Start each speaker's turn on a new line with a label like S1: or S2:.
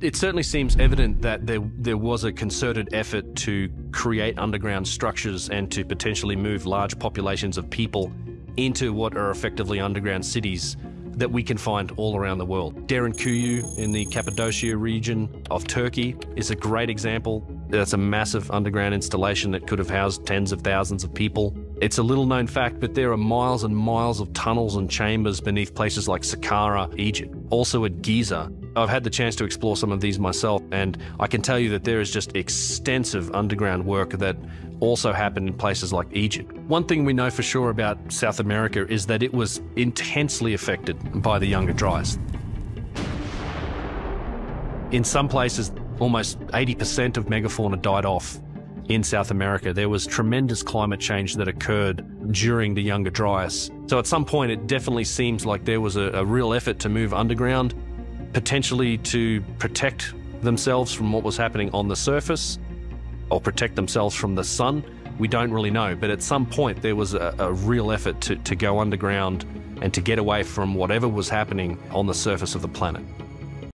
S1: It certainly seems evident that there, there was a concerted effort to create underground structures and to potentially move large populations of people into what are effectively underground cities that we can find all around the world. Derinkuyu in the Cappadocia region of Turkey is a great example. That's a massive underground installation that could have housed tens of thousands of people. It's a little known fact, but there are miles and miles of tunnels and chambers beneath places like Saqqara, Egypt. Also at Giza, I've had the chance to explore some of these myself, and I can tell you that there is just extensive underground work that also happened in places like Egypt. One thing we know for sure about South America is that it was intensely affected by the Younger Dryas. In some places, almost 80% of megafauna died off in South America. There was tremendous climate change that occurred during the Younger Dryas. So at some point, it definitely seems like there was a, a real effort to move underground potentially to protect themselves from what was happening on the surface or protect themselves from the sun. We don't really know, but at some point there was a, a, real effort to, to go underground and to get away from whatever was happening on the surface of the planet.